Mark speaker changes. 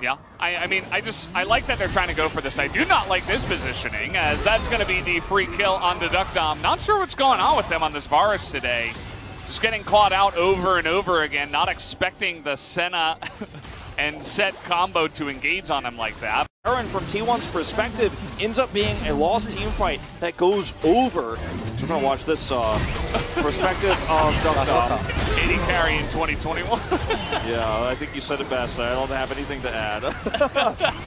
Speaker 1: Yeah, I, I, mean, I just, I like that they're trying to go for this. I do not like this positioning, as that's going to be the free kill on the Deokdam. Not sure what's going on with them on this Varus today. Just getting caught out over and over again, not expecting the Senna and Sett combo to engage on him like that.
Speaker 2: Aaron, from T1's perspective, ends up being a lost team fight that goes over. So we're going to watch this uh, perspective of Duck
Speaker 1: 80 carry in 2021.
Speaker 2: yeah, I think you said it best. I don't have anything to add.